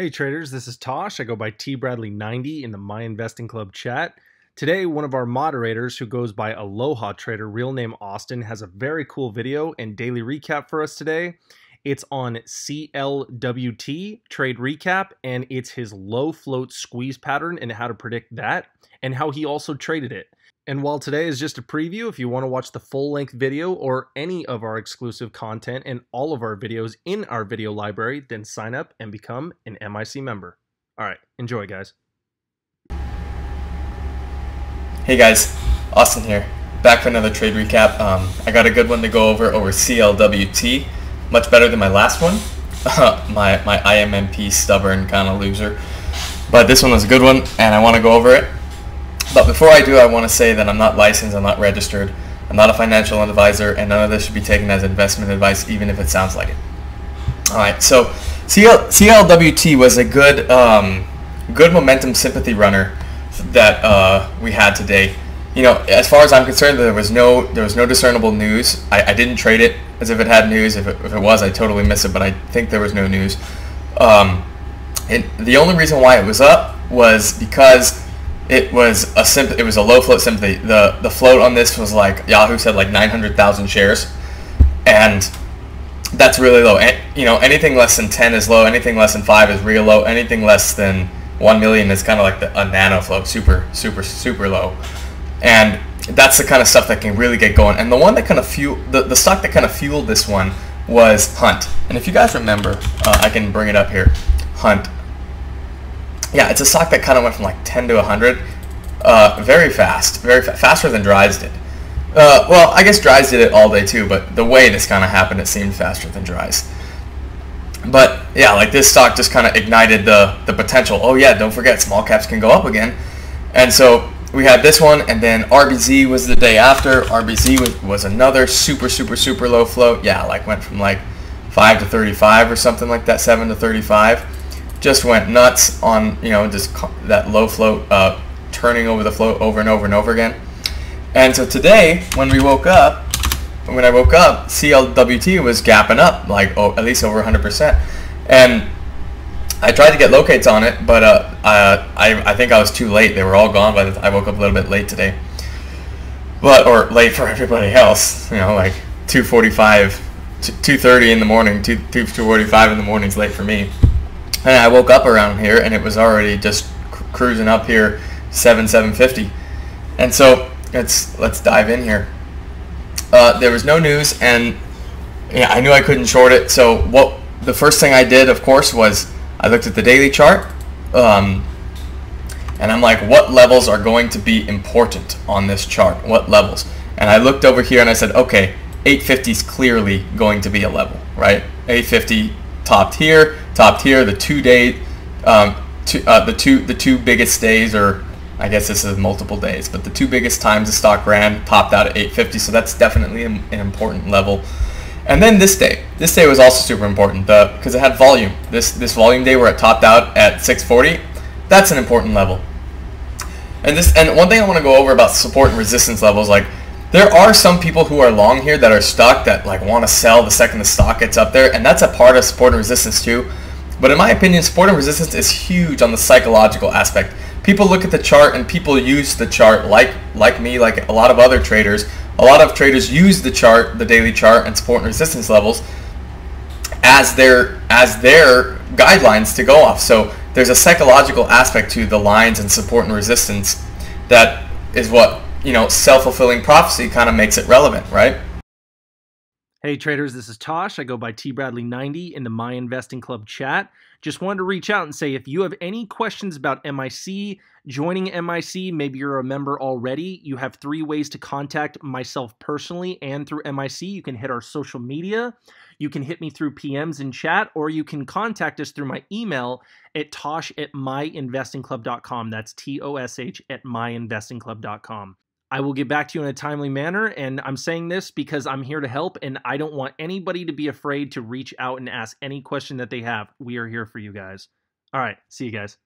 Hey traders, this is Tosh. I go by T Bradley 90 in the My Investing Club chat. Today, one of our moderators who goes by Aloha Trader, real name Austin, has a very cool video and daily recap for us today. It's on CLWT trade recap and it's his low float squeeze pattern and how to predict that and how he also traded it. And while today is just a preview, if you want to watch the full length video or any of our exclusive content and all of our videos in our video library, then sign up and become an MIC member. All right, enjoy, guys. Hey guys, Austin here, back for another trade recap. Um, I got a good one to go over over CLWT, much better than my last one. my my IMMP stubborn kind of loser, but this one was a good one, and I want to go over it. But before I do, I want to say that I'm not licensed, I'm not registered, I'm not a financial advisor, and none of this should be taken as investment advice, even if it sounds like it. All right, so CL, CLWT was a good, um, good momentum sympathy runner that uh, we had today. You know, as far as I'm concerned, there was no there was no discernible news. I, I didn't trade it as if it had news. If it, if it was, I totally missed it. But I think there was no news. Um, and the only reason why it was up was because it was a simp- it was a low float sympathy. The the float on this was like Yahoo said like 900,000 shares, and that's really low. And, you know, anything less than 10 is low. Anything less than five is real low. Anything less than 1 million is kind of like the, a nano float, super super super low, and that's the kind of stuff that can really get going. And the one that kind of fuel the, the stock that kind of fueled this one was Hunt. And if you guys remember, uh, I can bring it up here. Hunt yeah, it's a stock that kind of went from like 10 to 100 uh, very fast, very fa- faster than DRYS did. Uh, well, I guess DRYS did it all day too, but the way this kind of happened, it seemed faster than DRYS. But yeah, like this stock just kind of ignited the the potential. Oh yeah, don't forget, small caps can go up again. And so we had this one, and then RBZ was the day after. RBZ was, was another super, super, super low float. Yeah, like went from like 5 to 35 or something like that, 7 to 35 just went nuts on you know just that low float uh, turning over the float over and over and over again. And so today when we woke up, when I woke up, CLWT was gapping up like oh, at least over 100%. And I tried to get locates on it, but uh, I, I think I was too late. They were all gone by the I woke up a little bit late today. But or late for everybody else, you know, like 2:45, 2:30 in the morning, 2 2:45 in the morning is late for me. And I woke up around here and it was already just cr- cruising up here, seven seven fifty. And so let's let's dive in here. Uh, there was no news, and yeah, I knew I couldn't short it. So what? The first thing I did, of course, was I looked at the daily chart, um, and I'm like, what levels are going to be important on this chart? What levels? And I looked over here and I said, okay, 850 is clearly going to be a level, right? 850 topped here, topped here. The two day, um, two, uh, the two the two biggest days, or I guess this is multiple days, but the two biggest times the stock ran topped out at 850. So that's definitely an, an important level. And then this day, this day was also super important because it had volume. This this volume day where it topped out at 640, that's an important level. And this and one thing I want to go over about support and resistance levels, like there are some people who are long here that are stuck that like want to sell the second the stock gets up there, and that's a part of support and resistance too. But in my opinion, support and resistance is huge on the psychological aspect. People look at the chart and people use the chart like like me, like a lot of other traders. A lot of traders use the chart, the daily chart, and support and resistance levels as their as their guidelines to go off. So there's a psychological aspect to the lines and support and resistance that is what you know self-fulfilling prophecy kind of makes it relevant, right? Hey traders, this is Tosh. I go by T Bradley 90 in the My Investing Club chat. Just wanted to reach out and say if you have any questions about MIC, joining MIC, maybe you're a member already, you have three ways to contact myself personally and through MIC. You can hit our social media, you can hit me through PMs in chat, or you can contact us through my email at tosh at myinvestingclub.com. That's T O S H at myinvestingclub.com. I will get back to you in a timely manner. And I'm saying this because I'm here to help and I don't want anybody to be afraid to reach out and ask any question that they have. We are here for you guys. All right. See you guys.